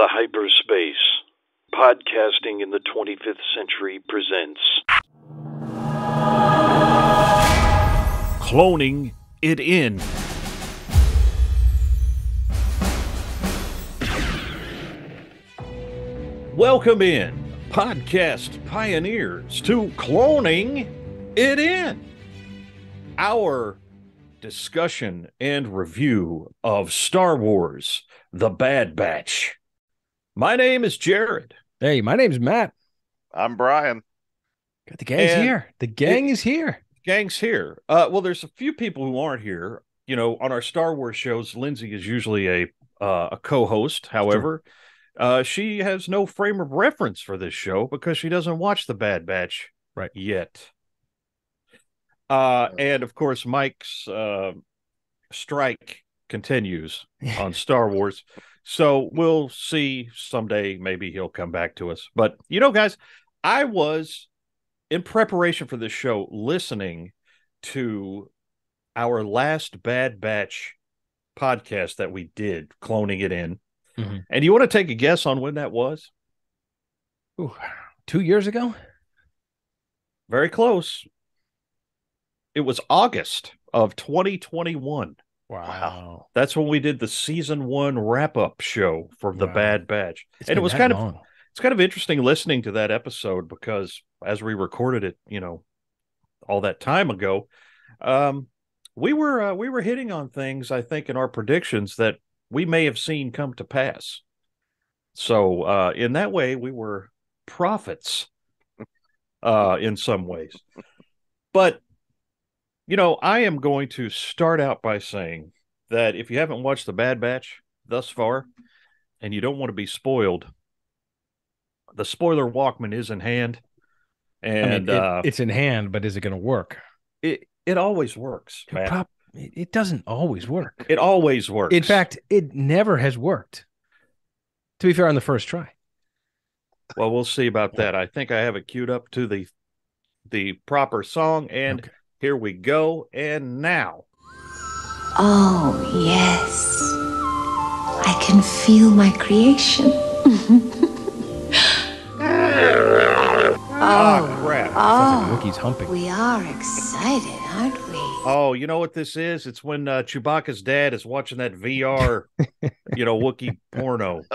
the hyperspace. Podcasting in the 25th century presents Cloning It In. Welcome in, podcast pioneers, to Cloning It In. Our discussion and review of Star Wars The Bad Batch. My name is Jared. Hey, my name's Matt. I'm Brian. God, the gang's And here. The gang it- is here. Gang's here. Uh, well, there's a few people who aren't here. You know, on our Star Wars shows, Lindsay is usually a uh, a co-host. However, uh, she has no frame of reference for this show because she doesn't watch The Bad Batch Right. yet. Uh, and of course, Mike's uh, strike continues on Star Wars. So we'll see someday. Maybe he'll come back to us. But you know, guys, I was in preparation for this show listening to our last Bad Batch podcast that we did, cloning it in. Mhm. And you want to take a guess on when that was? Ooh, two years ago? Very close. It was August of 2021. Wow. That's when we did the season one wrap up show for the Bad Batch. It's and it was kind of it's kind of interesting listening to that episode because as we recorded it, you know, all that time ago, um, we were uh, we were hitting on things I think in our predictions that we may have seen come to pass. So uh, in that way, we were prophets uh, in some ways. But you know, I am going to start out by saying that if you haven't watched the Bad Batch thus far, and you don't want to be spoiled, the spoiler Walkman is in hand, I and mean, it- uh, it's in hand, but is it going to work? it it always works. It, prob- it doesn't always work. It always works. In fact, it never has worked. To be fair, on the first try. well, we'll see about that. I think I have it queued up to the the proper song, and Okay. Here we go. And now, Oh, yes. I can feel my creation. oh, crap. Sounds oh. like Wookiee's humping. We are excited, aren't we? Oh, you know what this is? It's when uh, Chewbacca's dad is watching that VR, you know, Wookiee porno.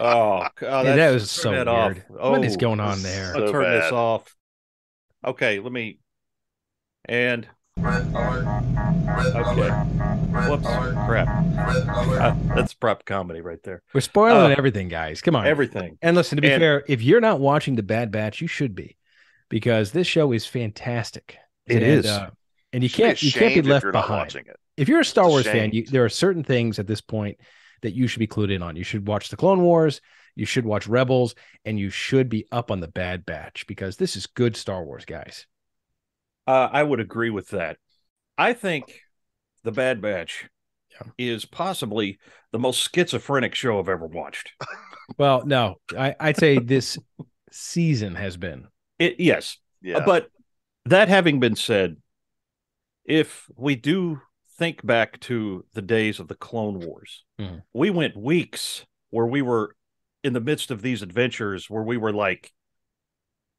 Oh, oh Yeah, that's- that was so that off. weird. What is Oh, going on there? I'll So turn this off. Okay, let me. And okay, whoops, crap. Uh, that's prop comedy right there. We're spoiling Uh, everything, guys. Come on. Everything. And listen, to be And- fair, if you're not watching The Bad Batch, you should be, because this show is fantastic. It and, is. uh, and you can't you can't be left behind. it. If you're a Star It's Wars fan, you, there are certain things at this point that you should be clued in on. You should watch the Clone Wars, you should watch Rebels, and you should be up on the Bad Batch because this is good Star Wars, guys. Uh, I would agree with that. I think the Bad Batch Yeah. is possibly the most schizophrenic show I've ever watched. Well, no, I, I'd say this season has been. It yes, Yeah. But that having been said, if we do think back to the days of the Clone Wars, Mhm. we went weeks where we were in the midst of these adventures where we were like,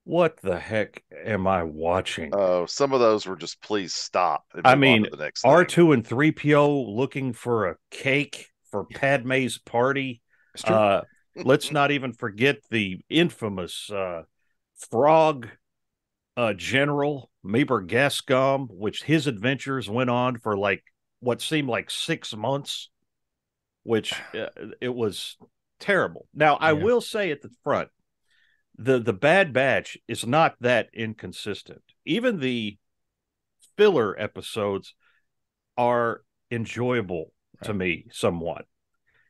what the heck am I watching? Oh, some of those were just please stop. I mean, the next. R2 and 3PO looking for a cake for Padme's party. Uh, let's not even forget the infamous uh, frog uh, general Meebur Gascon, which his adventures went on for like what seemed like six months, which uh, it was terrible. Now, I Yeah. will say at the front, the the Bad Batch is not that inconsistent. Even the filler episodes are enjoyable to me somewhat.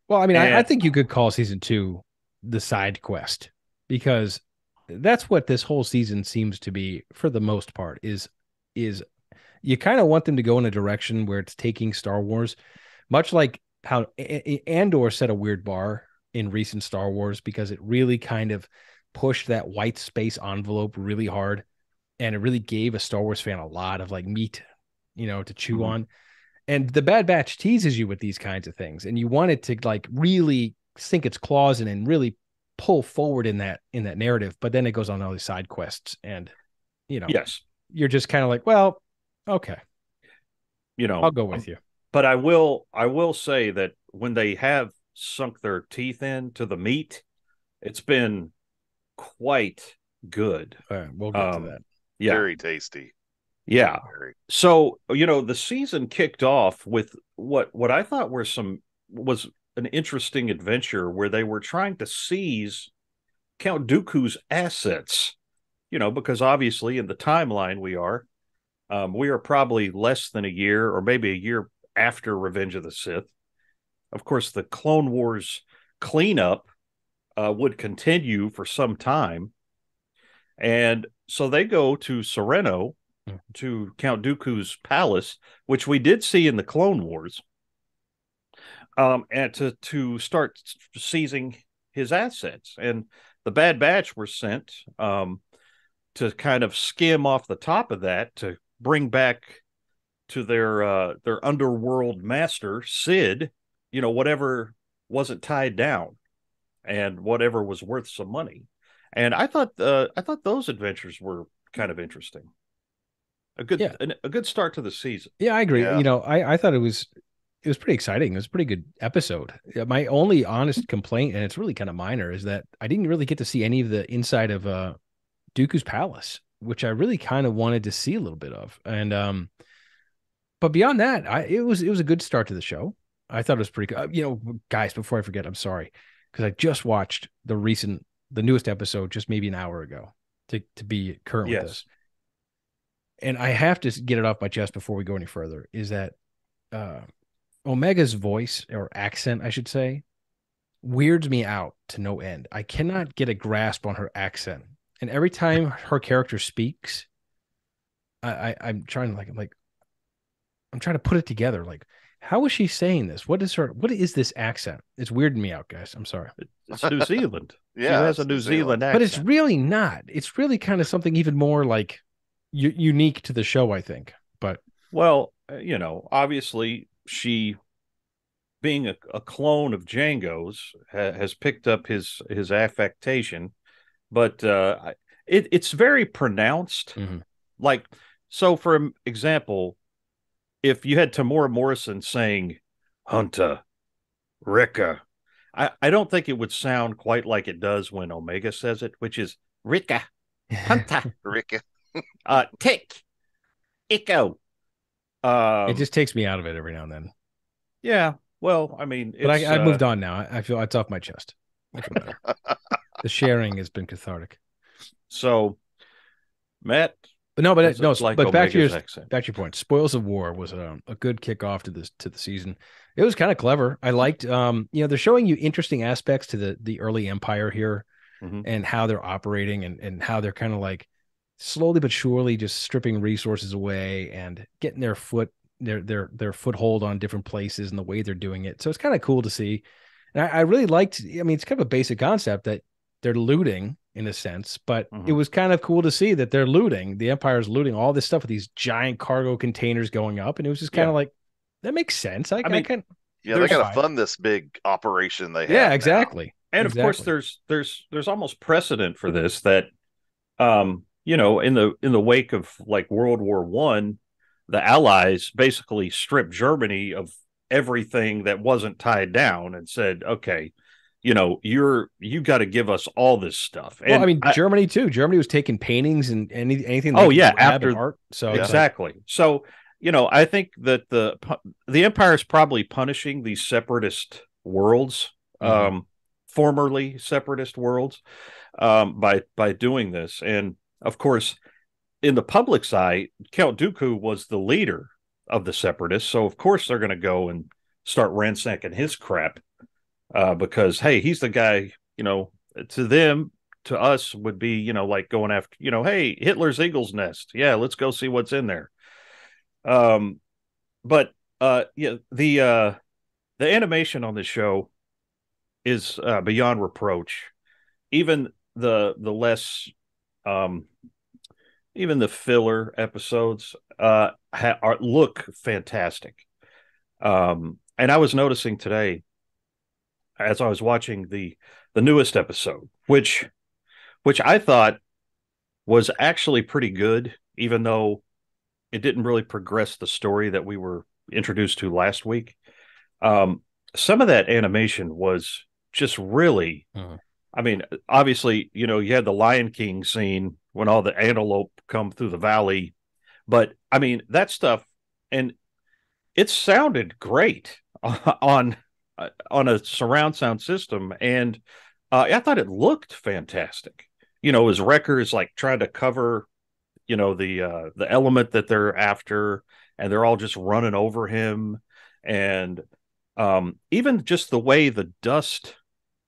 Well, I mean, I, I think you could call season two the side quest because that's what this whole season seems to be for the most part is is you kind of want them to go in a direction where it's taking Star Wars, much like how Andor set a weird bar in recent Star Wars because it really kind of pushed that white space envelope really hard, and it really gave a Star Wars fan a lot of like meat, you know, to chew Mhm. on. And the Bad Batch teases you with these kinds of things, and you want it to like really sink its claws in and really pull forward in that in that narrative. But then it goes on all these side quests, and you know, Yes. you're just kind of like, well, okay, You know, I'll go with you. but I will I will say that when they have sunk their teeth into the meat, it's been quite good. All right, we'll get Um, to that. Yeah. Very tasty. yeah. Very. So, you know, the season kicked off with what what I thought were some was an interesting adventure where they were trying to seize Count Dooku's assets. You know, because obviously in the timeline we are, um, we are probably less than a year or maybe a year after Revenge of the Sith. Of course, the Clone Wars cleanup uh, would continue for some time, and so they go to Serenno to Count Dooku's palace, which we did see in the Clone Wars, um, and to to start seizing his assets. And the Bad Batch were sent um, to kind of skim off the top of that to bring back to their uh, their underworld master Cid, you know, whatever wasn't tied down, and whatever was worth some money. And I thought uh, I thought those adventures were kind of interesting. A good Yeah. an- a good start to the season. Yeah, I agree. Yeah. You know, I I thought it was it was pretty exciting. It was a pretty good episode. My only honest complaint, and it's really kind of minor, is that I didn't really get to see any of the inside of uh Dooku's palace, which I really kind of wanted to see a little bit of. And um, but beyond that, I it was it was a good start to the show. I thought it was pretty good. Uh, you know, guys, before I forget, I'm sorry because I just watched the recent, the newest episode just maybe an hour ago to to be current Yes. with this. And I have to get it off my chest before we go any further. Is that uh, Omega's voice or accent, I should say, weirds me out to no end. I cannot get a grasp on her accent, and every time her character speaks, I, I I'm trying to like I'm like I'm trying to put it together. Like, how is she saying this? What is her? What is this accent? It's weirding me out, guys. I'm sorry, It's New Zealand. Yeah. she has a it's New Zealand accent. but it's really not. It's really kind of something even more like u- unique to the show, I think. But Well, uh, you know, obviously she, being a, a clone of Jango's, ha- has picked up his his affectation, but uh, it it's very pronounced. Mhm. Like, so for example, if you had Temuera Morrison saying "Hunter," "Ricka," I I don't think it would sound quite like it does when Omega says it, which is "Ricka," "Hunter," Rick. uh, "Tick," "Echo." Um, it just takes me out of it every now and then. Yeah. Well, I mean, But I, I've uh, moved on now. I, I feel it's off my chest. I feel better. the sharing has been cathartic. So, Matt, But no, but doesn't no. like but back to your back to your point. Spoils of War was um, a good kickoff to this to the season. It was kind of clever. I liked, um, you know, they're showing you interesting aspects to the the early Empire here, Mhm. and how they're operating, and and how they're kind of like slowly but surely just stripping resources away and getting their foot their their their foothold on different places and the way they're doing it. So it's kind of cool to see. And I, I really liked. I mean, it's kind of a basic concept that they're looting in a sense, but it Mhm. was kind of cool to see that they're looting. The Empire's looting all this stuff with these giant cargo containers going up, and it was just kind Yeah. of like that makes sense. I, I, mean, can, Yeah, they There's- got to fund this big operation they have. yeah, now. exactly. and of course, there's there's there's almost precedent for this that, um, you know, in the in the wake of like World War One, the Allies basically stripped Germany of everything that wasn't tied down and said, okay, you know, you're you got to give us all this stuff. Well, I mean, Germany too. Germany was taking paintings and any anything. Oh, yeah, after- art. So it's like- exactly. So, you know, I think that the the empire is probably punishing these separatist worlds, Mhm. um, formerly separatist worlds, um, by by doing this. And of course, in the public's eye, Count Dooku was the leader of the separatists, so of course they're going to go and start ransacking his crap, uh, because hey, he's the guy. You know, to them. To us would be, you know, like going after, you know, hey, Hitler's Eagle's Nest. Yeah, let's go see what's in there. Um, but uh, yeah, the uh, the animation on this show is uh, beyond reproach. Even the the less, um, even the filler episodes uh ha- are look fantastic. Um, and I was noticing today, as I was watching the the newest episode, which which I thought was actually pretty good, even though it didn't really progress the story that we were introduced to last week. Um, some of that animation was just really, Mhm. I mean, obviously, you know, you had the Lion King scene when all the antelope come through the valley, but I mean, that stuff, and it sounded great on on a surround sound system, and uh, I thought it looked fantastic. You know, his Wrecker is like trying to cover, you know, the uh, the element that they're after, and they're all just running over him, and um, even just the way the dust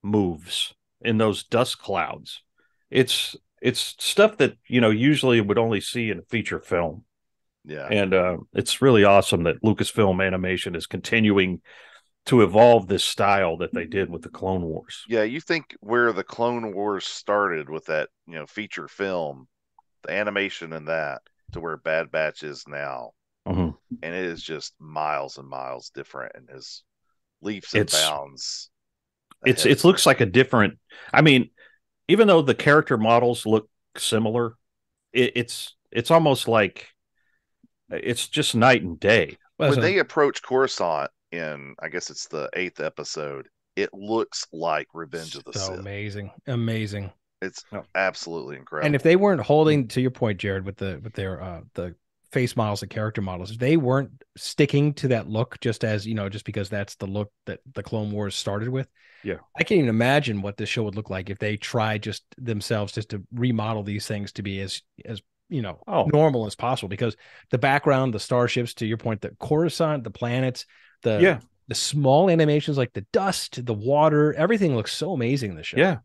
moves in those dust clouds, it's it's stuff that you know usually would only see in a feature film Yeah. and uh, it's really awesome that Lucasfilm Animation is continuing to evolve this style that they did with the Clone Wars. Yeah, you think where the Clone Wars started with that, you know, feature film, the animation and that, to where Bad Batch is now, Mhm. and it is just miles and miles different in his leaps and It's- bounds. It's ahead it looks like a different. I mean, even though the character models look similar, it, it's it's almost like it's just night and day. When they approach Coruscant in, I guess it's the eighth episode. It looks like Revenge of the so Sith. amazing, amazing. It's absolutely incredible. And if they weren't holding to your point, Jared, with the with their uh the face models, and character models, if they weren't sticking to that look just as you know, just because that's the look that the Clone Wars started with. Yeah. I can't even imagine what this show would look like if they tried just themselves just to remodel these things to be as as you know Oh. normal as possible because the background, the starships, to your point, the Coruscant, the planets, the Yeah. the small animations like the dust, the water, everything looks so amazing in the show. Yeah,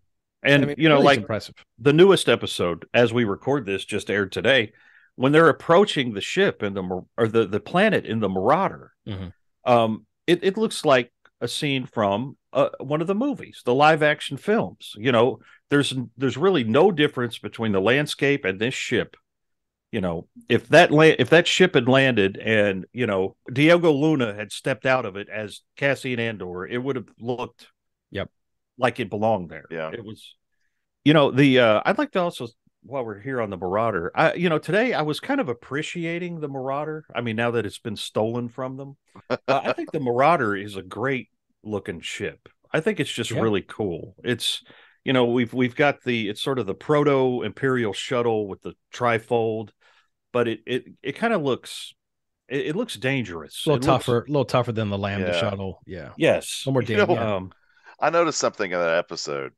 and I mean, you know, really like impressive. the newest episode, as we record this, just aired today. When they're approaching the ship and the or the the planet in the Marauder, Mhm. um, it it looks like a scene from uh, one of the movies, the live action films. You know, there's there's really no difference between the landscape and this ship. You know, if that la- if that ship had landed and you know Diego Luna had stepped out of it as Cassian Andor, it would have looked, Yep. like it belonged there. Yeah. it was. You know, the uh, I'd like to also while we're here on the Marauder, I you know today I was kind of appreciating the Marauder. I mean, now that it's been stolen from them, uh, I think the Marauder is a great looking ship. I think it's just Yeah. really cool. It's you know we've we've got the it's sort of the proto Imperial shuttle with the trifold, but it it it kind of looks it, it looks dangerous. a little It looks- tougher, a little tougher than the Lambda Yeah. shuttle. Yeah, yes. a little more You know. Um, I noticed something in that episode.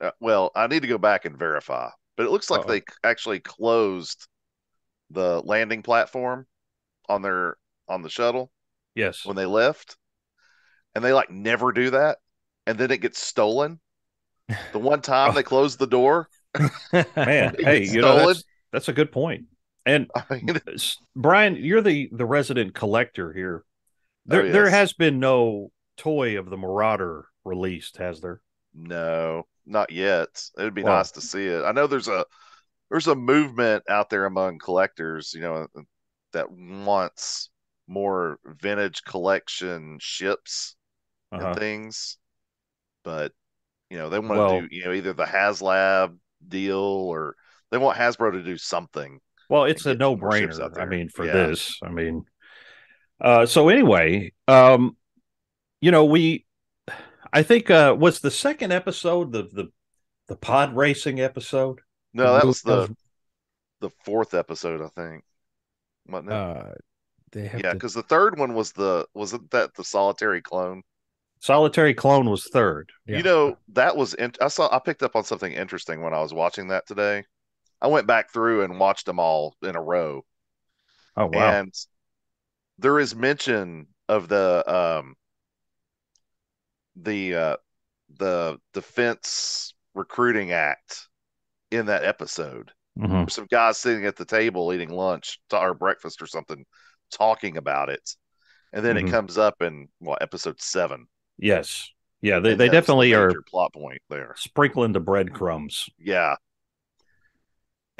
Uh, well, I need to go back and verify, but it looks like Uh-oh. they actually closed the landing platform on their on the shuttle yes. when they left, and they like never do that, and then it gets stolen. The one time they closed the door, Man, hey, gets you know that's that's a good point. And I mean, Brian, you're the the resident collector here. There Oh, there has been no toy of the Marauder released, has there? no, not yet. It would be nice to see it. I know there's a there's a movement out there among collectors, you know, that wants more vintage collection ships Uh-huh. and things. But you know, they want Well- to do you know either the HasLab deal or they want Hasbro to do something. Well, it's a no brainer. I mean, for Yeah. this, I mean, uh, so anyway, um, you know, we, I think, uh, was the second episode the the the pod racing episode? No, that was the the fourth episode, I think. Wasn't it? uh, they have yeah, to- because the third one was the wasn't that the solitary clone? Solitary Clone was third. Yeah. You know, that was in- I saw I picked up on something interesting when I was watching that today. I went back through and watched them all in a row. Oh wow! And there is mention of the um the uh the Defense Recruiting Act in that episode. Mhm. Some guys sitting at the table eating lunch to, or breakfast or something, talking about it. And then Mhm. it comes up in what episode seven. Yes, yeah, they And they that was the definitely are plot point there. sprinkling the breadcrumbs. Yeah.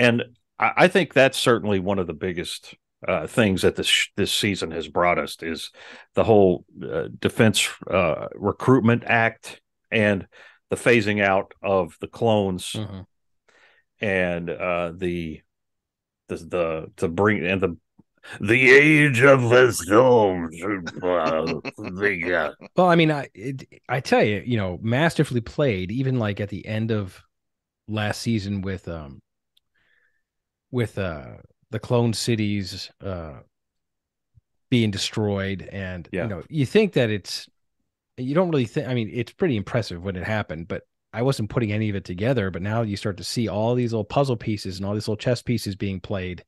And I, I think that's certainly one of the biggest uh, things that this this season has brought us is the whole uh, Defense uh, Recruitment Act and the phasing out of the clones Mhm. and uh the the the to bring and the the age of the storm the, Well, I mean, I it, I tell you, you know, masterfully played. Even like at the end of last season with um with uh the clone cities uh being destroyed, and Yeah. you know, you think that it's you don't really think. I mean, it's pretty impressive when it happened, but I wasn't putting any of it together. But now you start to see all these little puzzle pieces and all these little chess pieces being played.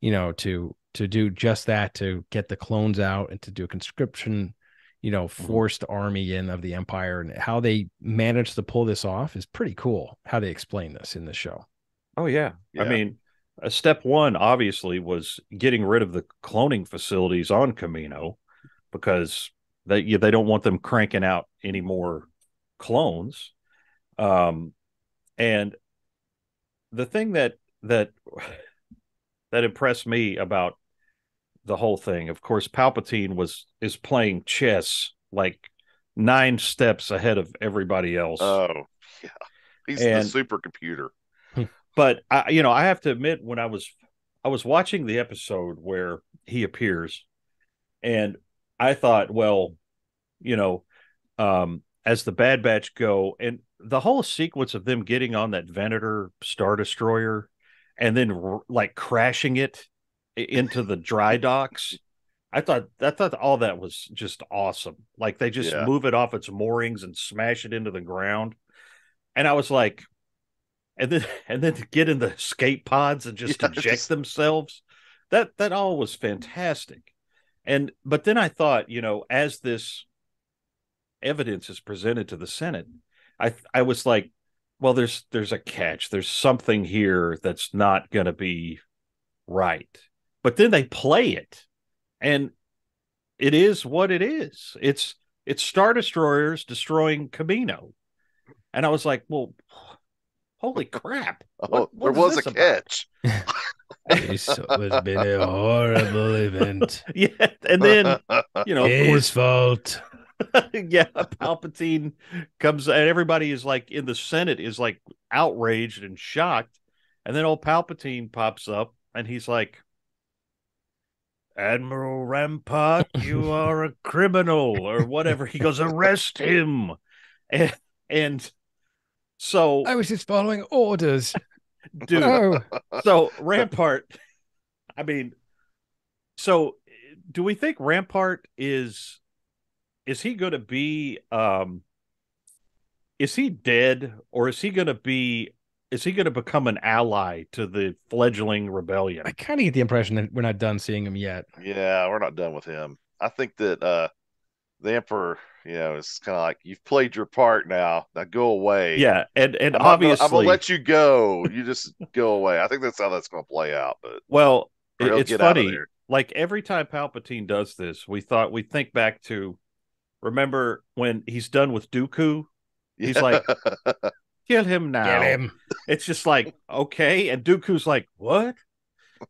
You know, to to do just that, to get the clones out and to do a conscription you know, forced army in of the empire and how they managed to pull this off is pretty cool. How they explain this in the show. oh yeah. i mean uh, step one obviously was getting rid of the cloning facilities on kamino because they yeah, they don't want them cranking out any more clones um and the thing that that that impressed me about the whole thing of course palpatine was is playing chess like nine steps ahead of everybody else Oh, yeah. He's And- the supercomputer. But I, you know, I have to admit, when I was I was watching the episode where he appears, and I thought, well, you know, um, as the Bad Batch go, and the whole sequence of them getting on that Venator Star Destroyer, and then r- like crashing it into the dry docks. I thought I thought all that was just awesome. Like they just Yeah. move it off its moorings and smash it into the ground. And I was like, and then and then to get in the escape pods and just Yeah, eject themselves. That that all was fantastic. And but then I thought, you know, as this evidence is presented to the Senate, I I was like, well, there's there's a catch. There's something here that's not going to be right. But then they play it, and it is what it is. It's it's star destroyers destroying Kamino, and I was like, well, holy crap! Oh, What- what there is was a about? catch. It's has been a horrible event. Yeah, and then you know, of His course, fault. yeah, Palpatine comes and everybody is like in the Senate is like outraged and shocked. And then old Palpatine pops up and he's like, Admiral Rampart, you are a criminal or whatever. He goes, arrest him. And, and so, I was just following orders. dude, Oh, so Rampart, I mean, so do we think Rampart is is he going to be um is he dead or is he going to be is he going to become an ally to the fledgling rebellion? I kind of get the impression that we're not done seeing him yet. yeah, we're not done with him. I think that uh the Emperor, you know, it's kind of like you've played your part now. Now go away. Yeah, and and I'm not gonna- obviously, I'm gonna let you go. You just go away. I think that's how that's gonna play out. But well, it- it's get out of funny. Like every time Palpatine does this, we thought we think back to remember when he's done with Dooku, He's like, kill him now. Get him. It's just like, okay. And Dooku's like, what?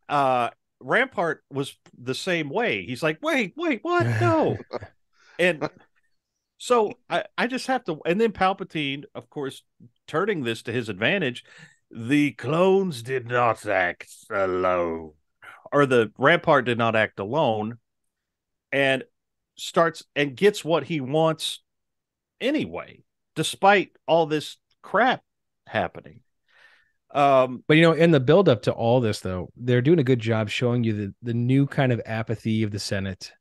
Uh Rampart was the same way. He's like, wait, wait, what? No. and so I, I just have to and then Palpatine, of course, turning this to his advantage, the clones did not act alone. Or the Rampart did not act alone and starts and gets what he wants anyway, despite all this crap happening. Um, But you know, in the build up to all this, though, they're doing a good job showing you the the new kind of apathy of the Senate.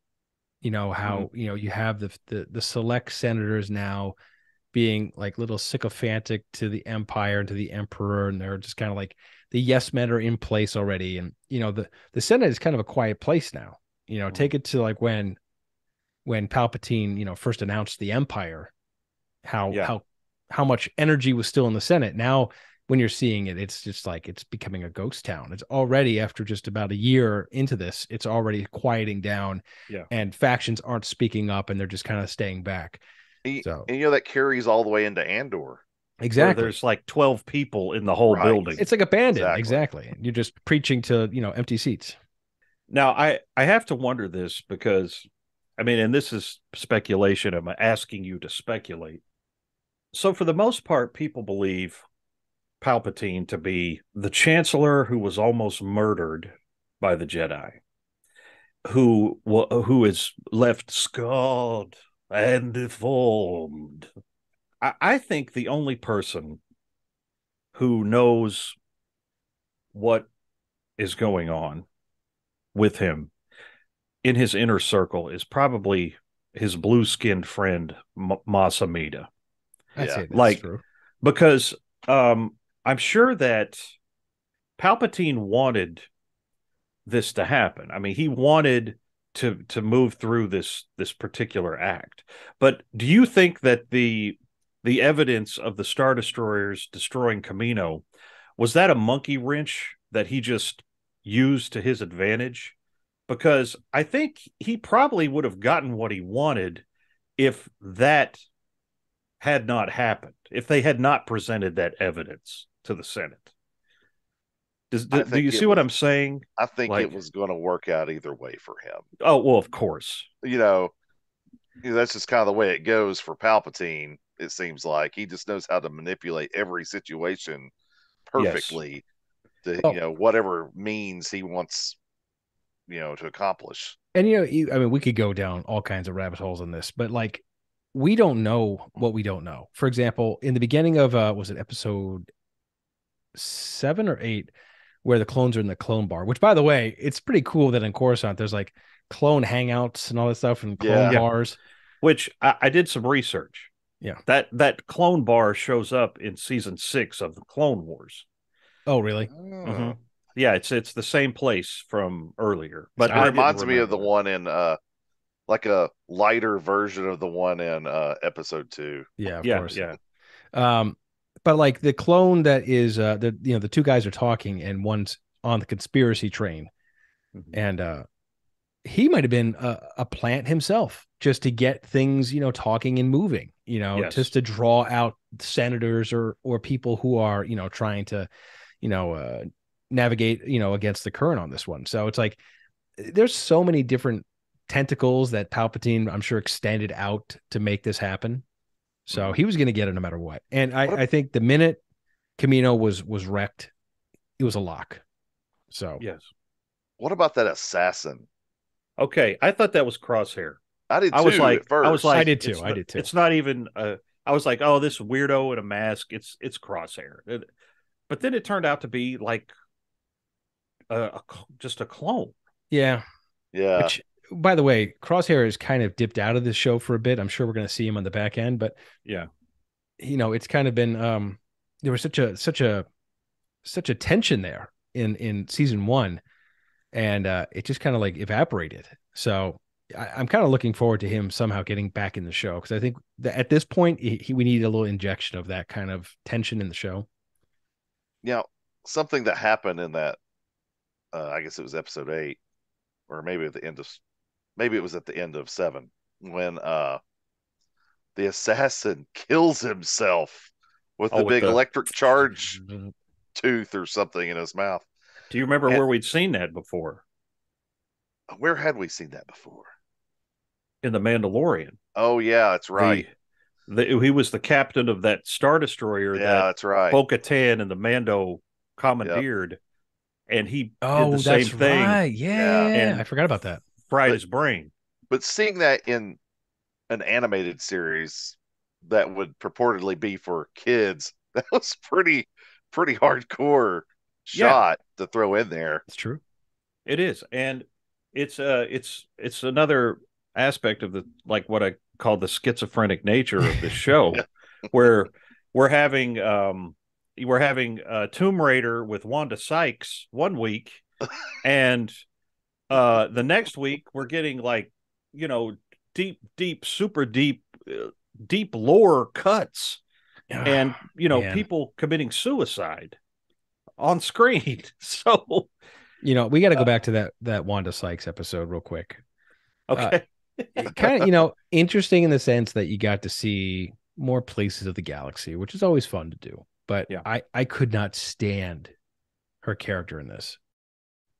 You know mm-hmm. how you know you have the the the select senators now being like little sycophantic to the empire and to the emperor, and they're just kind of like the yes men are in place already, and you know the the Senate is kind of a quiet place now. You know, mm-hmm. take it to like when when Palpatine, you know, first announced the empire, how Yeah. how how much energy was still in the Senate. Now when you're seeing it, it's just like it's becoming a ghost town. It's already after just about a year into this, it's already quieting down. Yeah. And factions aren't speaking up and they're just kind of staying back. And, So- and you know that carries all the way into Andor. Exactly. there's like 12 people in the whole Right. building. It's like abandoned. Exactly. Exactly. You're just preaching to, you know, empty seats. Now, I I have to wonder this because, I mean, and this is speculation. I'm asking you to speculate. so for the most part, people believe Palpatine to be the Chancellor who was almost murdered by the Jedi, who who is left scarred and deformed. I, I think the only person who knows what is going on with him in his inner circle is probably his blue skinned friend M- Mas Amedda. Yeah. Like- true. because um, I'm sure that Palpatine wanted this to happen. I mean, he wanted to to move through this this particular act. But do you think that the the evidence of the star destroyers destroying Kamino was that a monkey wrench that he just used to his advantage? Because I think he probably would have gotten what he wanted if that had not happened, if they had not presented that evidence to the Senate. Does, do, do you it see what was- I'm saying? I think Like- it was going to work out either way for him. Oh, well, of course. You know, that's just kind of the way it goes for Palpatine. It seems like he just knows how to manipulate every situation perfectly to Oh. you know whatever means he wants you know to accomplish. And you know, you, I mean, we could go down all kinds of rabbit holes on this, but like, we don't know what we don't know. For example, in the beginning of uh, was it episode seven or eight, where the clones are in the clone bar? Which, by the way, it's pretty cool that in Coruscant there's like clone hangouts and all that stuff and clone Yeah. Yeah. bars. Which I, I did some research. Yeah. That that clone bar shows up in season six of the Clone Wars. Oh, really? Mhm. Yeah, it's it's the same place from earlier. But It I reminds me of the one in uh like a lighter version of the one in uh episode two. Yeah, of Yeah, course. yeah. Um, but like the clone that is uh the you know the two guys are talking and one's on the conspiracy train Mhm. and uh he might have been a, a plant himself just to get things you know talking and moving you know Yes. just to draw out senators or or people who are you know trying to you know uh navigate you know against the current on this one so it's like there's so many different tentacles that palpatine i'm sure extended out to make this happen so he was going to get it no matter what and i i think the minute kamino was was wrecked it was a lock so Yes. What about that assassin? Okay. I thought that was Crosshair. I did I was like, at first. I was like, I did too, I not- did too. It's not even. Uh, I was like, oh, this weirdo in a mask. It's it's Crosshair. It- but then it turned out to be like a, a just a clone. yeah yeah. Which, by the way, Crosshair is kind of dipped out of the show for a bit. I'm sure we're going to see him on the back end, but Yeah. you know, it's kind of been um there was such a such a such a tension there in in season one, and uh it just kind of like evaporated. So I, I'm kind of looking forward to him somehow getting back in the show because I think that at this point he, he- we need a little injection of that kind of tension in the show. Now, something that happened in that, uh, I guess it was episode eight, or maybe at the end of, maybe it was at the end of seven, when uh, the assassin kills himself with Oh, the with big the- electric charge tooth or something in his mouth. Do you remember And- where we'd seen that before Where had we seen that before? in the Mandalorian? Oh yeah, that's right. The, the, he was the captain of that star destroyer yeah, that that's right. Bo Katan and the Mando commandeered, and he Oh, did the that's same thing, right. Yeah, Yeah. yeah, And- I forgot about that. Fried But- his brain. but seeing that in an animated series that would purportedly be for kids, that was pretty pretty hardcore Yeah. shot to throw in there. It's true. It is, and it's uh, it's it's another aspect of the like what I call the schizophrenic nature of this show, Yeah. where we're having um we're having uh, Tomb Raider with Wanda Sykes one week, and uh the next week we're getting like you know deep deep super deep uh, deep lore cuts and you know man. people committing suicide on screen so you know, we got to go Uh, back to that that Wanda Sykes episode real quick. okay kind of, you know, interesting in the sense that you got to see more places of the galaxy, which is always fun to do. But Yeah. I I could not stand her character in this.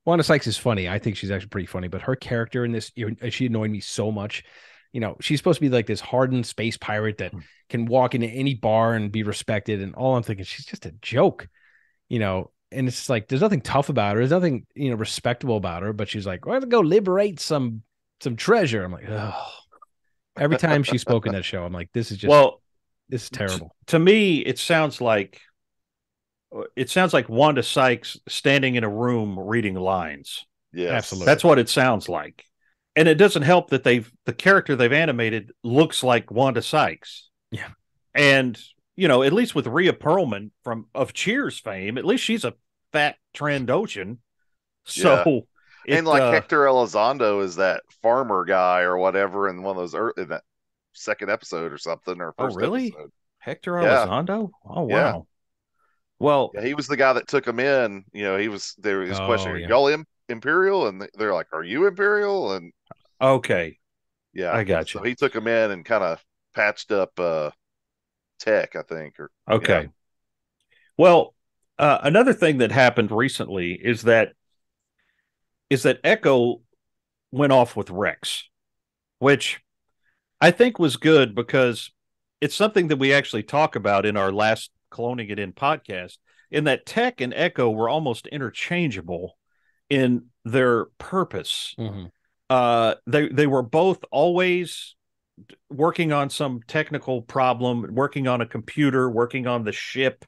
Wanda Sykes is funny. I think she's actually pretty funny, but her character in this, you know, she annoyed me so much. you know, she's supposed to be like this hardened space pirate that Hmm. can walk into any bar and be respected. And all I'm thinking, she's just a joke, you know. And it's like there's nothing tough about her. There's nothing you know respectable about her. But she's like, "We're gonna go liberate some some treasure." I'm like, oh. Every time she spoke in that show, I'm like, "This is just well, this is terrible." to me, it sounds like it sounds like Wanda Sykes standing in a room reading lines. Yeah, Absolutely. That's what it sounds like. And it doesn't help that they've the character they've animated looks like Wanda Sykes. Yeah. And you know, at least with Rhea Perlman from of Cheers fame, at least she's a fat Trandoshan. So it, and like uh, Hector Elizondo is that farmer guy or whatever in one of those ear in that second episode or something or Oh, really? episode. Hector Yeah. Elizondo? Oh Yeah. Well, Yeah, he was the guy that took him in. You know, he was there. He was Oh, questioning, yeah. "Y'all im- Imperial?" And they're like, "Are you Imperial?" And okay. yeah, I got so you. he took him in and kind of patched up uh Tech, I think. Or Okay. Well, uh, another thing that happened recently is that is that Echo went off with Rex, which I think was good because it's something that we actually talk about in our last cloning it in podcast. In that Tech and Echo were almost interchangeable in their purpose Mhm. uh they they were both always working on some technical problem working on a computer working on the ship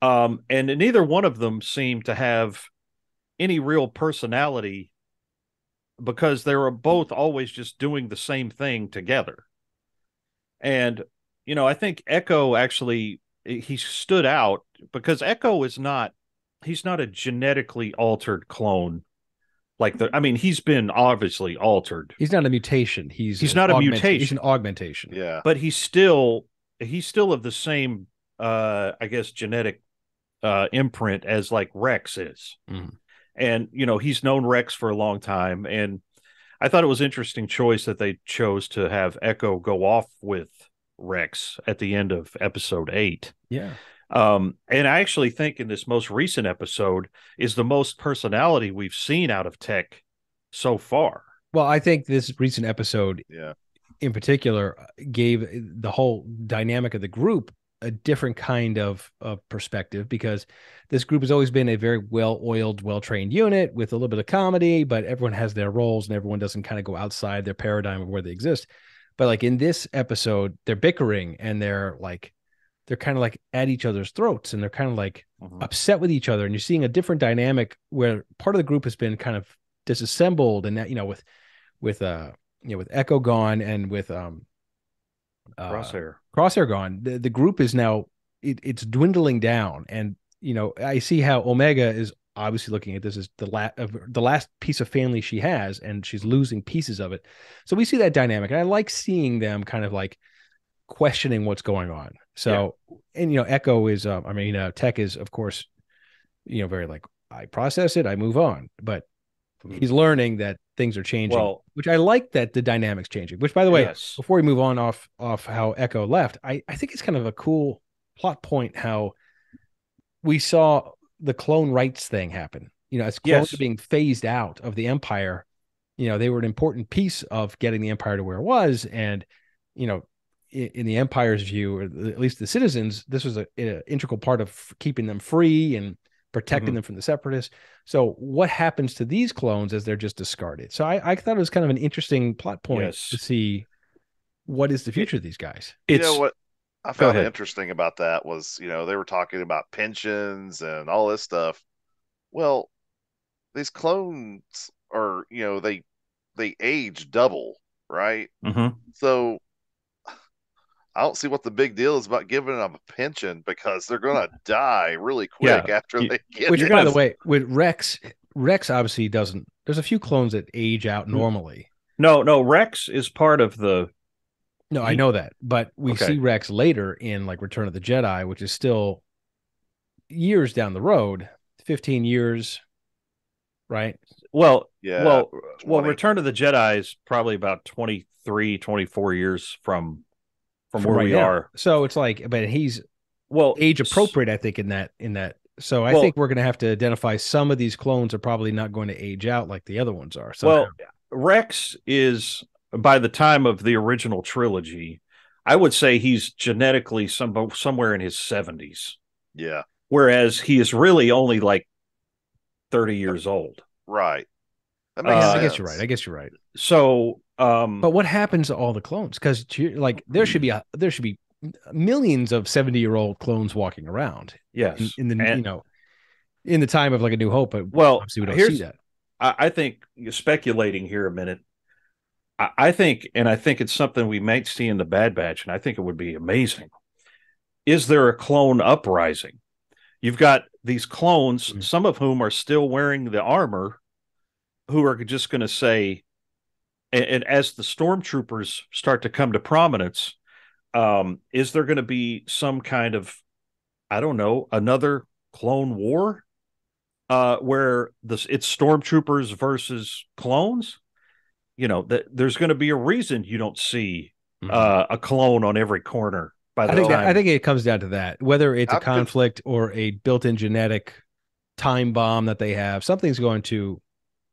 um and neither one of them seemed to have any real personality because they were both always just doing the same thing together and you know i think echo actually he stood out because echo is not he's not a genetically altered clone like the i mean he's been obviously altered He's not a mutation. He's He's an not a augmenta- mutation. He's an augmentation. yeah, but he's still he's still of the same uh i guess genetic uh imprint as like rex is Mhm. and you know he's known rex for a long time and i thought it was interesting choice that they chose to have echo go off with rex at the end of episode 8 Yeah. um and i actually think in this most recent episode is the most personality we've seen out of tech so far Well, I think this recent episode yeah, in particular uh, gave the whole dynamic of the group a different kind of, of perspective because this group has always been a very well-oiled, well-trained unit with a little bit of comedy, but everyone has their roles and everyone doesn't kind of go outside their paradigm of where they exist. But like in this episode, they're bickering and they're like they're kind of like at each other's throats and they're kind of like upset with each other. And you're seeing a different dynamic where part of the group has been kind of disassembled and that you know with with uh you know with echo gone and with um uh, crosshair. Crosshair gone the, the group is now it, it's dwindling down. And you know i see how omega is obviously looking at this as the last of the last piece of family she has and she's losing pieces of it. So we see that dynamic and i like seeing them kind of like questioning what's going on. So and you know echo is uh, i mean uh, tech is of course you know very like i process it i move on. But he's learning that things are changing well which i like that the dynamics changing which by the way yes. before we move on off off how Echo left, I I think it's kind of a cool plot point how we saw the clone rights thing happen. You know, as clones Yes. are being phased out of the empire, you know, they were an important piece of getting the empire to where it was, and you know, in, in the empire's view, or at least the citizens, this was a, a integral part of keeping them free and protecting Mhm. them from the separatists. So, what happens to these clones as they're just discarded? So, I, I thought it was kind of an interesting plot point Yes. to see what is the future of these guys. you it's know what I found interesting about that was you know they were talking about pensions and all this stuff. Well, these clones are you know they they age double, right? Mhm. So I don't see what the big deal is about giving them a pension because they're going to die really quick after You- they get Which, it. by the way, with Rex, Rex obviously doesn't. There's a few clones that age out Mm. normally. no no rex is part of the No, I know that, but we Okay. see Rex later in like Return of the Jedi, which is still years down the road, 15 years, right? well yeah, well well 20. return of the jedi is probably about 23 24 years from from, where right we now. are So it's like, but he's well age appropriate, I think, in that in that. So I Well- think we're going to have to identify some of these clones are probably not going to age out like the other ones are. well rex is by the time of the original trilogy, I would say he's genetically some somewhere in his seventies, Yeah, whereas he is really only like thirty years old. right. That Uh, makes I guess you're right. I guess you're right. So, um, But what happens to all the clones? Because like there should be a there should be millions of seventy year old clones walking around yes, in, in the And- you know in the time of like a New Hope. But Well, obviously we don't here's- see that. I, I think speculating here a minute. I, think, and I think it's something we might see in the Bad Batch, and I think it would be amazing. Is there a clone uprising? You've got these clones, Mhm. some of whom are still wearing the armor, who are just going to say, and, and as the stormtroopers start to come to prominence, um, is there going to be some kind of, I don't know, another clone war? uh, where this it's stormtroopers versus clones. You know that there's going to be a reason you don't see uh, a clone on every corner. By the Mm-hmm. I think time, that, I think it comes down to that. Whether it's a I've been- conflict or a built-in genetic time bomb that they have, something's going to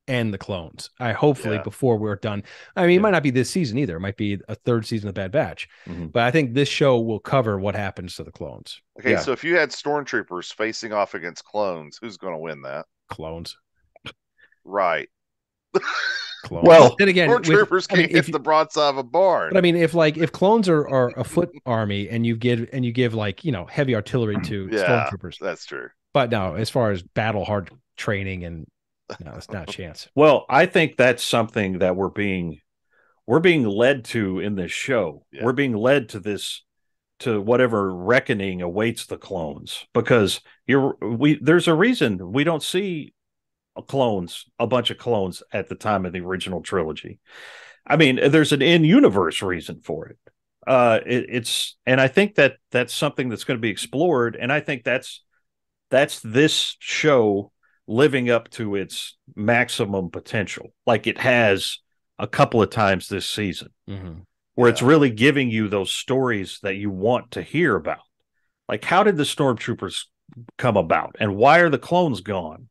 end the clones. I hopefully Yeah. before we're done. I mean, it Yeah. might not be this season either. It might be a third season of Bad Batch. Mhm. But I think this show will cover what happens to the clones. Okay, Yeah. so if you had stormtroopers facing off against clones, who's going to win that? Clones. Right. Clones. Well, then again, with- Stormtroopers I mean, can't hit if you- the broadside of a barn. But I mean, if like if clones are, are a foot army and you give and you give like you know heavy artillery to Yeah. stormtroopers, That's true. but no, as far as battle hard training and no, it's not a chance. well, I think that's something that we're being we're being led to in this show. Yeah. We're being led to this to whatever reckoning awaits the clones because you're we there's a reason we don't see clones a bunch of clones at the time of the original trilogy i mean there's an in-universe reason for it uh it, it's and i think that that's something that's going to be explored and i think that's that's this show living up to its maximum potential like it has a couple of times this season Mhm. where it's really giving you those stories that you want to hear about. Like, how did the stormtroopers come about, and why are the clones gone?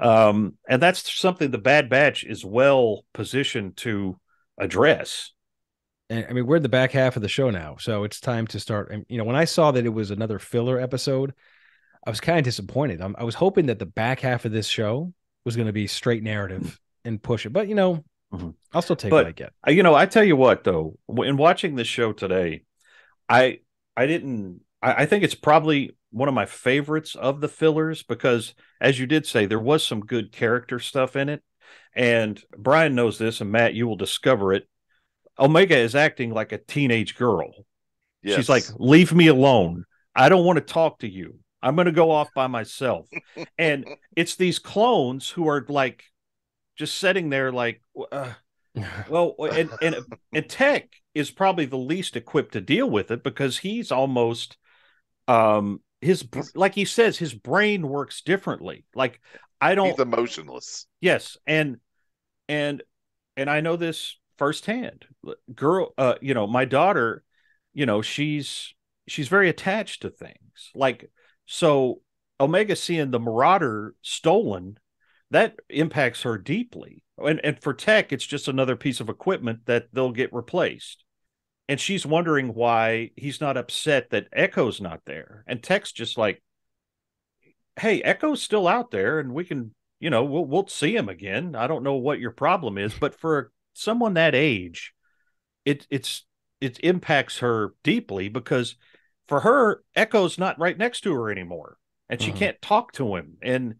Um, and that's something the Bad Batch is well positioned to address. And I mean, we're in the back half of the show now, so it's time to start. And you know, when I saw that it was another filler episode, I was kind of disappointed. I'm, I was hoping that the back half of this show was going to be straight narrative and push it, but you know, Mhm. I'll still take But- what I get. You know, I tell you what, though, in watching this show today, I I didn't. I, I think it's probably one of my favorites of the fillers because, as you did say, there was some good character stuff in it. And Brian knows this, and Matt, you will discover it. Omega is acting like a teenage girl. Yes. She's like, "Leave me alone. I don't want to talk to you. I'm going to go off by myself." and it's these clones who are like just sitting there, like. Uh, well, and and and Tech is probably the least equipped to deal with it because he's almost um his like he says his brain works differently. Like I don't he's emotionless. yes, and and and I know this firsthand. Girl, uh you know, my daughter, you know, she's she's very attached to things. Like so Omega seeing the Marauder stolen that impacts her deeply. And and for Tech, it's just another piece of equipment that they'll get replaced. And she's wondering why he's not upset that Echo's not there. And Tech's just like, hey, Echo's still out there, and we can, you know, we'll we'll see him again. I don't know what your problem is, but for someone that age, it it's it impacts her deeply because for her, Echo's not right next to her anymore, and she Mhm. can't talk to him. And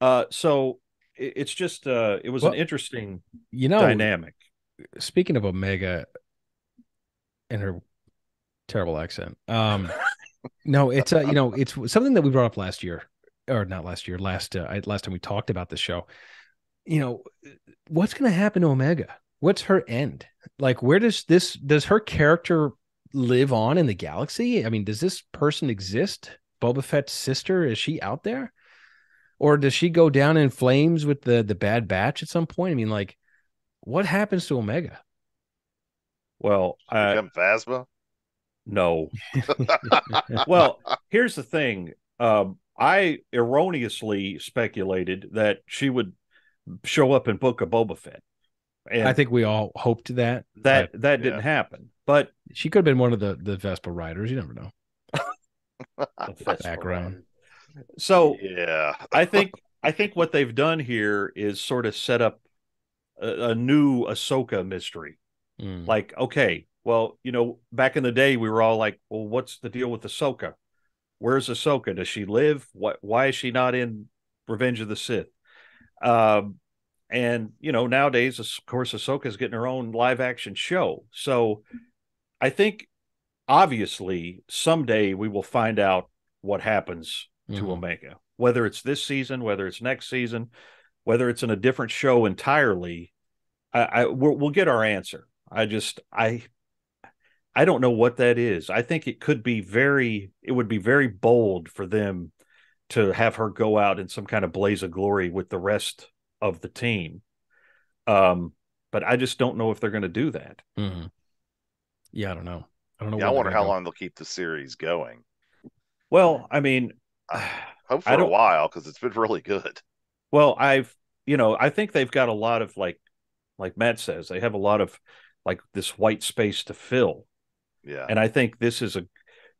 uh, so it, it's just uh, it was Well, an interesting You know, dynamic. speaking of Omega and her terrible accent, um, no, it's uh, you know, it's something that we brought up last year, or not last year, last uh, last time we talked about the show. You know, what's going to happen to Omega? What's her end? Like, where does this does her character live on in the galaxy? I mean, does this person exist? Boba Fett's sister is she out there, or does she go down in flames with the the Bad Batch at some point? I mean, like, what happens to Omega? Well, uh, Become Phasma. no. well, here's the thing. Um, I erroneously speculated that she would show up in Book of Boba Fett. And I think we all hoped that that but that didn't yeah. happen. But she could have been one of the the Vespa riders. You never know. Background. rider. So yeah. I think I think what they've done here is sort of set up a, a new Ahsoka mystery. Mm. Like, okay, well, you know, back in the day, we were all like, well, what's the deal with Ahsoka? Where's Ahsoka? Does she live? What? Why is she not in Revenge of the Sith? Um, and you know, nowadays, of course, Ahsoka's getting her own live action show. So, I think obviously someday we will find out what happens to Mhm. Omega, whether it's this season, whether it's next season, whether it's in a different show entirely. I, I we'll get our answer. I just I I don't know what that is. I think it could be very it would be very bold for them to have her go out in some kind of blaze of glory with the rest of the team. Um but I just don't know if they're going to do that. Mhm. Yeah, I don't know. I don't know. Yeah, I wonder how gonna long they'll keep the series going. Well, I mean, I Hope for a don't- while because it's been really good. Well, I've you know, I think they've got a lot of like like Matt says, they have a lot of like this white space to fill. Yeah. And I think this is a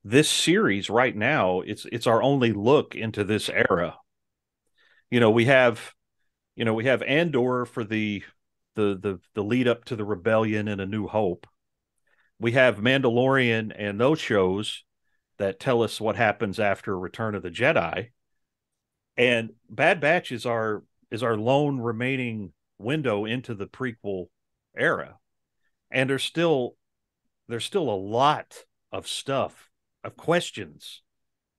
this series right now, it's it's our only look into this era. You know, we have you know, we have Andor for the the the the lead up to the rebellion and a new hope. We have Mandalorian and those shows that tell us what happens after Return of the Jedi. And Bad Batch is our is our lone remaining window into the prequel era. And there's still there's still a lot of stuff, of questions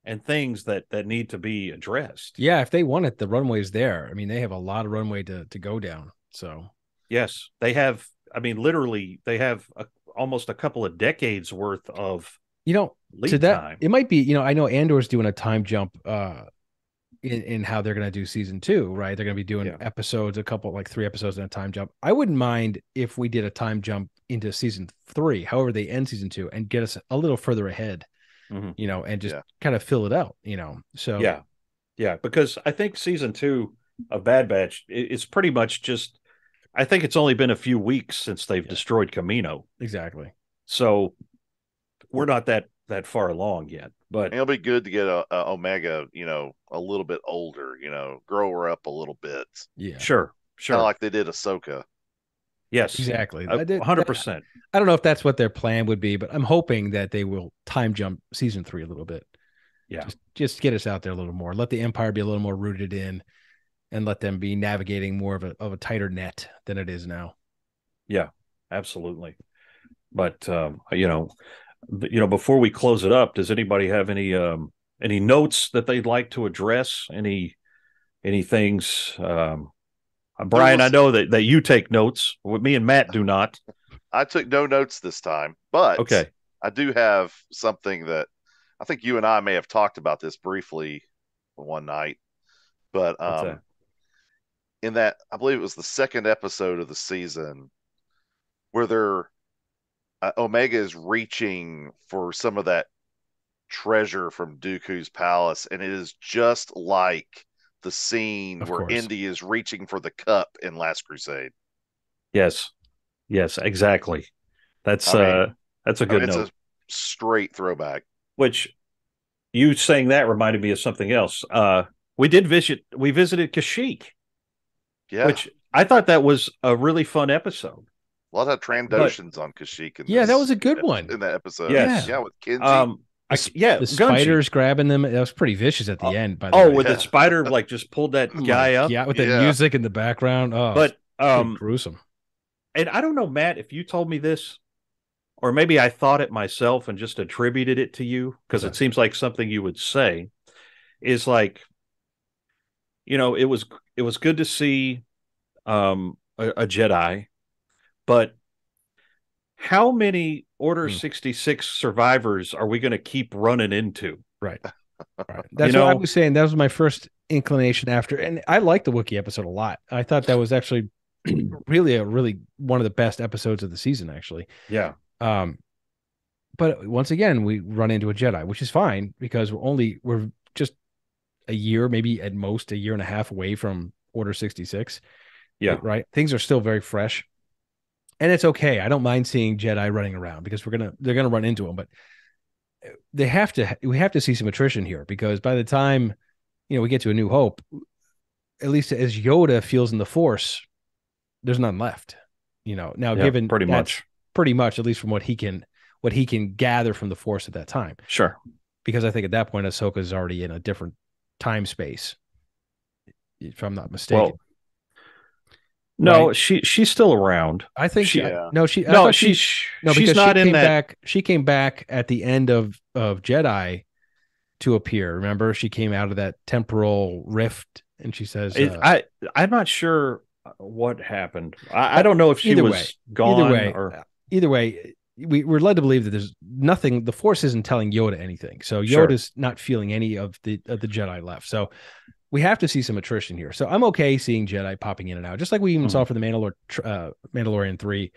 and things that that need to be addressed. Yeah, if they want it, the runway's there. I mean, they have a lot of runway to to go down. So Yes, they have I mean literally they have a, almost a couple of decades worth of you know, lead to that time. it might be. You know, I know Andor's doing a time jump. uh in, in how they're going to do season two, right? They're going to be doing Yeah. episodes, a couple like three episodes in a time jump. I wouldn't mind if we did a time jump into season three, however they end season two, and get us a little further ahead, Mhm. you know, and just Yeah. kind of fill it out, you know. So Yeah. Yeah, because I think season 2 of Bad Batch i- it's pretty much just I think it's only been a few weeks since they've Yeah. destroyed Kamino. exactly. So we're not that that far along yet. But And it'll be good to get a, a Omega, you know, a little bit older, you know, grow her up a little bit. Yeah, sure, sure. Kind of like they did Ahsoka. Yes. exactly. A I did- hundred percent. I don't know if that's what their plan would be, but I'm hoping that they will time jump season three a little bit. Yeah. Just, just get us out there a little more. Let the Empire be a little more rooted in, and let them be navigating more of a of a tighter net than it is now. Yeah, absolutely. But um, you know, you know, before we close it up, does anybody have any um any notes that they'd like to address? Any any things um uh, Brian, I know that, that you take notes. With me and Matt do not. I took no notes this time, but Okay. I do have something that I think you and I may have talked about this briefly one night. But um, that? in that, I believe it was the second episode of the season where they're uh, Omega is reaching for some of that treasure from Dooku's palace, and it is just like the scene Of where course. Indy is reaching for the cup in Last Crusade. Yes. Yes, exactly. That's I mean- uh that's a good mean, it's note. a straight throwback. Which you saying that reminded me of something else. Uh we did visit we visited Kashyyyk, Yeah, which I thought that was a really fun episode. a lot of Trandoshans on Kashyyyk. In Yeah, that was a good one. in that episode. Yes. yeah, with Gungi. Um I, yeah, the Gungi. spiders grabbing them. That was pretty vicious at the Oh, end. By the Oh, way. with Yeah. the spider like just pulled that Oh guy up. Yeah, with the Yeah. music in the background. Oh, But um, um gruesome. and I don't know, Matt, if you told me this, or maybe I thought it myself and just attributed it to you because Okay. it seems like something you would say, is like, you know, it was it was good to see um a, a Jedi, but how many Order Hmm. 66 survivors are we going to keep running into? Right. Right. That's You what I was saying. That was my first inclination after, and I liked the Wookiee episode a lot. I thought that was actually really a really one of the best episodes of the season, actually. Yeah. Um, but once again, we run into a Jedi, which is fine because we're only we're just a year, maybe at most a year and a half away from Order sixty six. Yeah. Right. Things are still very fresh. And it's okay. I don't mind seeing Jedi running around because we're gonna they're gonna run into them, but eh, they have to we have to see some attrition here because by the time you know we get to a New Hope, at least as Yoda feels in the Force, there's none left. You know now Yeah, given pretty much. pretty much at least from what he can what he can gather from the Force at that time Sure. because I think at that point Ahsoka is already in a different time space, if I'm not mistaken. Well, no, Right. she she's still around. I think she- she, Yeah. no, she I No, thought she- she's no she's because not she in came that. back. She came back at the end of of Jedi to appear. Remember, she came out of that temporal rift, and she says, It, uh, I I'm not sure what happened. I, I don't know if she Either was way, gone either way, or either way, we, we're led to believe that there's nothing. The Force isn't telling Yoda anything, so Sure. Yoda's not feeling any of the of the Jedi left. So we have to see some attrition here. So I'm okay seeing Jedi popping in and out, just like we even Mhm. saw for the Mandalor uh, Mandalorian three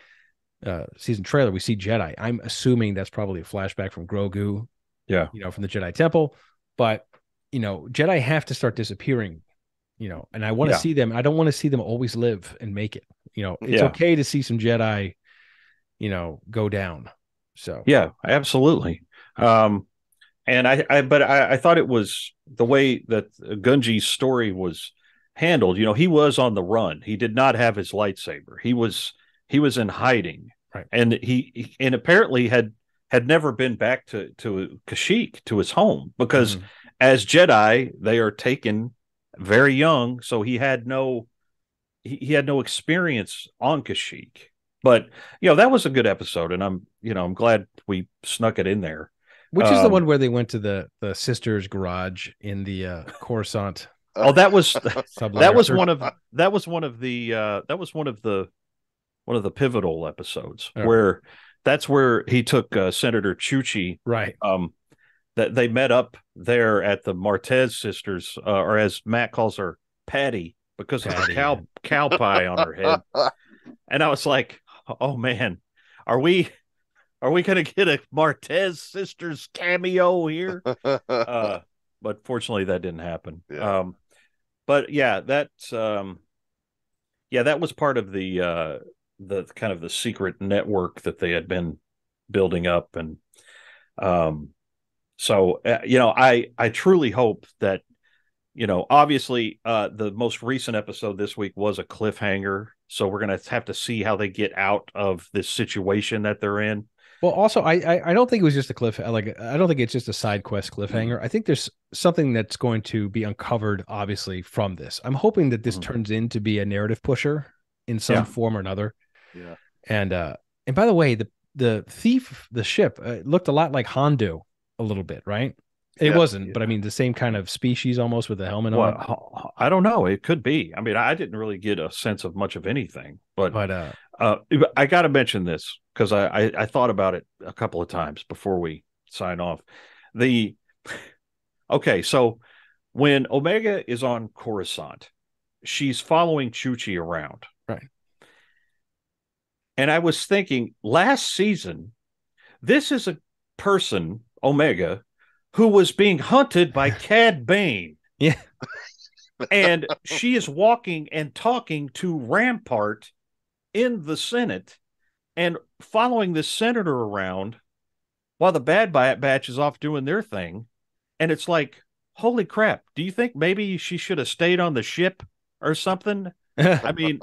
uh, season trailer. We see Jedi. I'm assuming that's probably a flashback from Grogu. Yeah. you know, from the Jedi Temple, but you know, Jedi have to start disappearing. You know, and I want to Yeah. see them. I don't want to see them always live and make it. You know, it's Yeah. okay to see some Jedi, you know, go down. So Yeah, absolutely. Um, and I, I but I, I thought it was the way that Gungi's story was handled. You know, he was on the run. He did not have his lightsaber. He was he was in hiding, Right. and he he- and apparently had had never been back to to Kashyyyk to his home because Mhm. as Jedi they are taken very young, so he had no he, he had no experience on Kashyyyk. But you know that was a good episode, and I'm you know I'm glad we snuck it in there. Which is the um, one where they went to the the sister's garage in the uh, Coruscant Oh, that was that was one of that was one of the uh that was one of the one of the pivotal episodes Oh. where that's where he took uh, Senator Chuchi right. um that they met up there at the Martez sisters uh, or as Matt calls her Patty because of the cow cow pie on her head and I was like oh man are we are we going to get a Martez sisters cameo here uh, but fortunately that didn't happen. Yeah. Um, but yeah, that's um, yeah, that was part of the uh, the kind of the secret network that they had been building up, and um, so uh, you know, I I truly hope that you know, obviously, uh, the most recent episode this week was a cliffhanger, so we're gonna have to see how they get out of this situation that they're in. Well, also, I, I I don't think it was just a cliff. Like, I don't think it's just a side quest cliffhanger. I think there's something that's going to be uncovered, obviously, from this. I'm hoping that this Mhm. turns into be a narrative pusher in some Yeah. form or another. Yeah. And uh, and by the way, the the thief, the ship, uh, looked a lot like Hondo, a little bit, right? It Yeah, wasn't, but I mean, the same kind of species, almost with the helmet on. I don't know. It could be. I mean, I didn't really get a sense of much of anything, but But uh, Uh, I got to mention this because I, I I thought about it a couple of times before we sign off. The okay, so when Omega is on Coruscant, she's following Chuchi around, Right. And I was thinking last season, this is a person Omega who was being hunted by Cad Bane. Yeah. and she is walking and talking to Rampart in the Senate and following this senator around while the Bad Batch is off doing their thing. And it's like, holy crap, do you think maybe she should have stayed on the ship or something? I mean,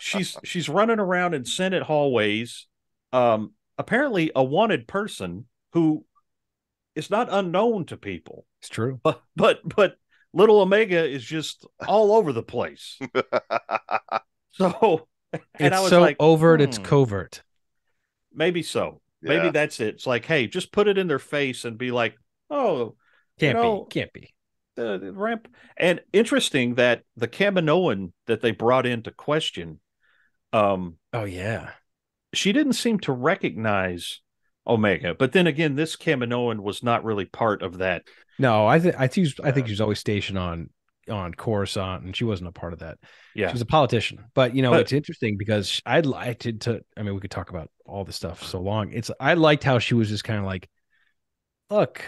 she's she's running around in Senate hallways. Um, apparently a wanted person who is not unknown to people. it's true. But but but little Omega is just all over the place. So and it's I was so like, overt, it's hmm, covert. Maybe so. Maybe that's it. It's like, hey, just put it in their face and be like, oh, Can't know- be, can't be. the, the ramp. And interesting that the Kaminoan that they brought in to question, um, Oh yeah, she didn't seem to recognize Omega. But then again, this Kaminoan was not really part of that. no, I think I think she's- I think Yeah. she was always stationed on on Coruscant, and she wasn't a part of that. Yeah. she was a politician, but you know But- it's interesting because I'd like to, to. I mean, we could talk about all this stuff so long. It's I liked how she was just kind of like, look,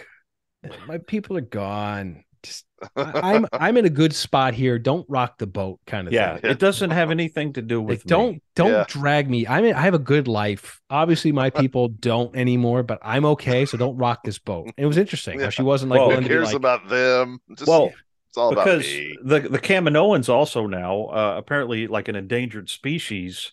my people are gone. just I- I'm I'm in a good spot here. Don't rock the boat, kind of Yeah, thing. it doesn't have anything to do with Like, don't don't Yeah. drag me. I mean, I have a good life. Obviously, my people don't anymore, but I'm okay. So don't rock this boat. It was interesting. how Yeah. She wasn't like Well, willing Who cares like, about them? Just, Well, it's all about because me. the the Kaminoans also now uh, apparently like an endangered species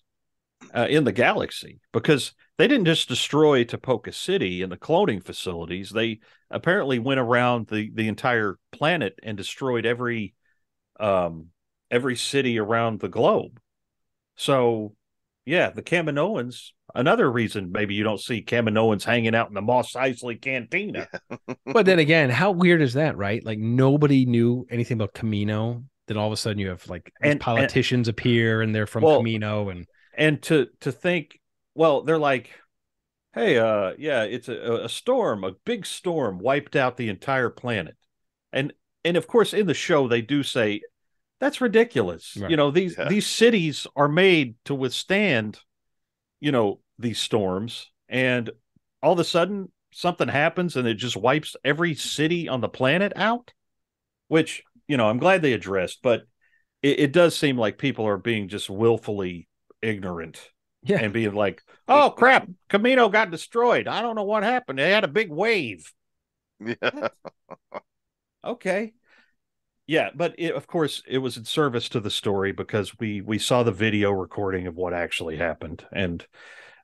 uh, in the galaxy because they didn't just destroy Tipoca City and the cloning facilities. They apparently went around the the entire planet and destroyed every um every city around the globe. So, yeah, the Kaminoans. Another reason maybe you don't see Kaminoans hanging out in the Mos Eisley Cantina. But then again, how weird is that, right? Like nobody knew anything about Kamino. Then all of a sudden you have like these And- and- politicians appear and they're from Well, Kamino and and to to think well they're like hey uh yeah it's a, a storm a big storm wiped out the entire planet and and of course in the show they do say that's ridiculous Right. you know these Yeah. these cities are made to withstand you know these storms and all of a sudden something happens and it just wipes every city on the planet out which you know i'm glad they addressed but it, it does seem like people are being just willfully ignorant yeah. and being like, "Oh crap, Kamino got destroyed. I don't know what happened. They had a big wave." Yeah. Okay, yeah, but it, of course it was in service to the story because we we saw the video recording of what actually happened, and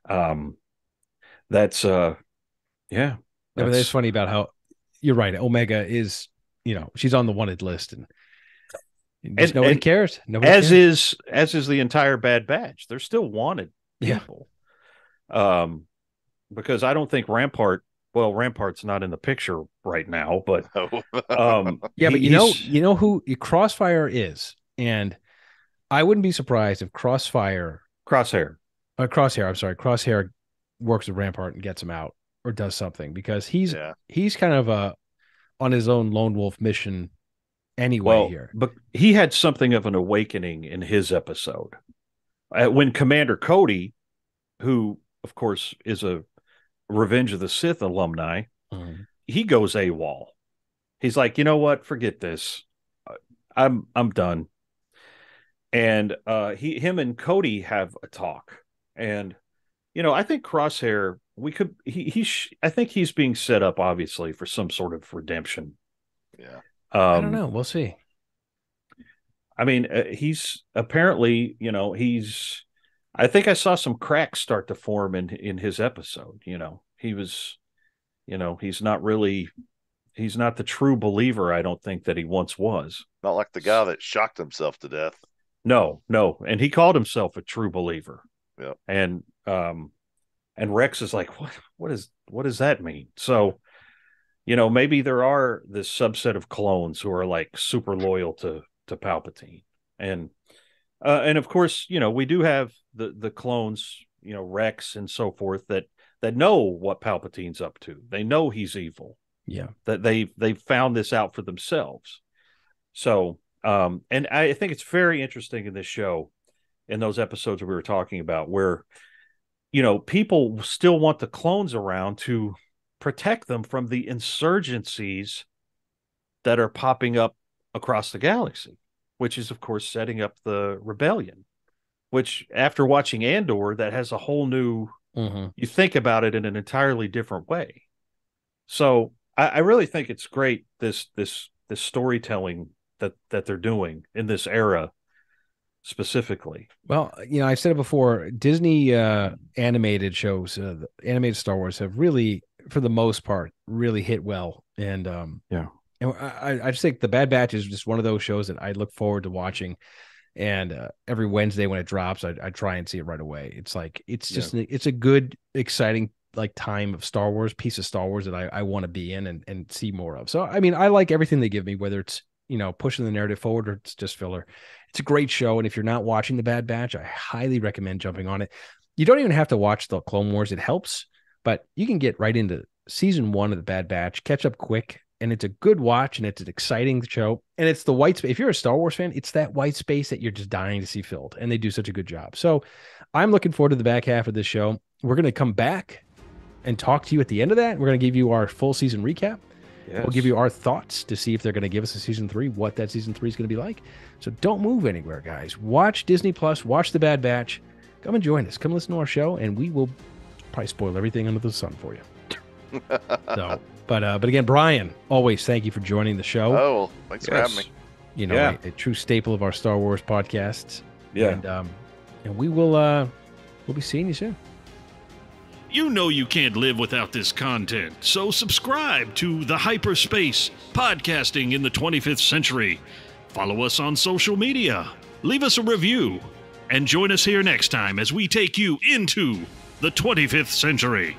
um, that's uh, yeah, Yeah, but that's- it's funny about how you're right. Omega is, you know, she's on the wanted list, and, And- nobody and cares. Nobody as cares. is as is the entire Bad Batch. They're still wanted Yeah. um, because I don't think Rampart. Well, Rampart's not in the picture right now, but um, yeah, but you know, you know who Crossfire is, and I wouldn't be surprised if Crossfire, Crosshair. uh, Crosshair, I'm sorry, Crosshair works with Rampart and gets him out or does something because he's yeah. he's kind of a on his own lone wolf mission anyway well, here. but he had something of an awakening in his episode uh, when Commander Cody, who of course is a Revenge of the Sith alumni, he goes AWOL. He's like, you know what? Forget this. Uh, I'm I'm done. And uh, he him and Cody have a talk, and you know I think Crosshair we could he he sh- I think he's being set up obviously for some sort of redemption. Yeah. Um, I don't know. We'll see. I mean, uh, he's apparently, you know, he's. I think I saw some cracks start to form in in his episode. You know, he was, you know, he's not really, he's not the true believer. I don't think that he once was. Not like the guy that shocked himself to death. No, no, and he called himself a true believer. Yep. And um, and Rex is like, what? What is? What does that mean? So, you know, maybe there are this subset of clones who are like super loyal to to Palpatine, and uh, and of course, you know, we do have the the clones, you know, Rex and so forth that that know what Palpatine's up to. They know he's evil Yeah. that they they've found this out for themselves. So, um, and I think it's very interesting in this show, in those episodes we were talking about, where you know people still want the clones around to protect them from the insurgencies that are popping up across the galaxy, which is of course setting up the rebellion. Which, after watching Andor, that has a whole new Mhm. you think about it in an entirely different way. So I, I really think it's great this this this storytelling that that they're doing in this era specifically. Well, you know, I said it before. Disney uh, animated shows, uh, animated Star Wars, have really, for the most part, really hit well. And um, Yeah. And I, I- just think the Bad Batch is just one of those shows that I look forward to watching. And uh, every Wednesday when it drops, I, I try and see it right away. It's like it's just it's a good, exciting like time of Star Wars, piece of Star Wars that I, I want to be in and, and see more of. So I mean, I like everything they give me, whether it's you know pushing the narrative forward or it's just filler. It's a great show, and if you're not watching the Bad Batch, I highly recommend jumping on it. You don't even have to watch the Clone Wars; it helps, but you can get right into season one of the Bad Batch, catch up quick, and it's a good watch, and it's an exciting show, and it's the white space. If you're a Star Wars fan, it's that white space that you're just dying to see filled, and they do such a good job. So, I'm looking forward to the back half of this show. We're going to come back and talk to you at the end of that. We're going to give you our full season recap. We'll give you our thoughts to see if they're going to give us a season three, what that season three is going to be like. So don't move anywhere, guys. Watch Disney Plus, watch The Bad Batch. Come and join us. Come listen to our show, and we will probably spoil everything under the sun for you. so, but uh, but again, Brian, always thank you for joining the show. Oh, well, thanks for having me. you know, Yeah. a, a true staple of our Star Wars podcasts. Yeah. and um, and we will uh, we'll be seeing you soon. You know you can't live without this content, so subscribe to The Hyperspace Podcasting in the 25th Century. Follow us on social media, leave us a review, and join us here next time as we take you into the 25th century.